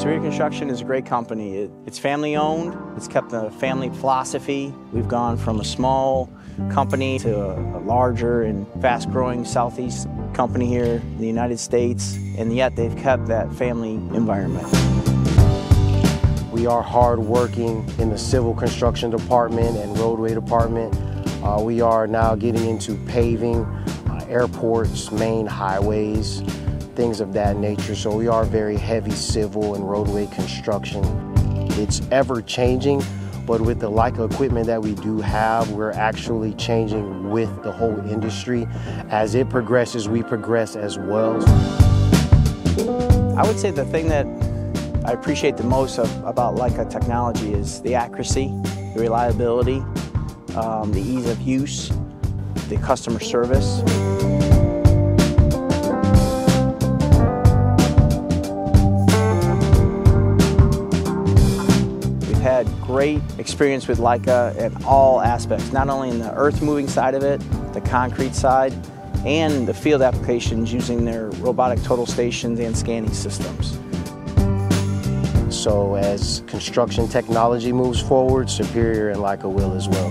Superior Construction is a great company. It, it's family owned, it's kept the family philosophy. We've gone from a small company to a, a larger and fast growing Southeast company here in the United States, and yet they've kept that family environment. We are hardworking in the civil construction department and roadway department. Uh, we are now getting into paving, uh, airports, main highways, things of that nature. So we are very heavy civil and roadway construction. It's ever changing, but with the Leica equipment that we do have, we're actually changing with the whole industry. As it progresses, we progress as well. I would say the thing that I appreciate the most of, about Leica technology is the accuracy, the reliability, um, the ease of use, the customer service. Had great experience with Leica in all aspects, not only in the earth moving side of it, the concrete side, and the field applications using their robotic total stations and scanning systems. So as construction technology moves forward, Superior and Leica will as well.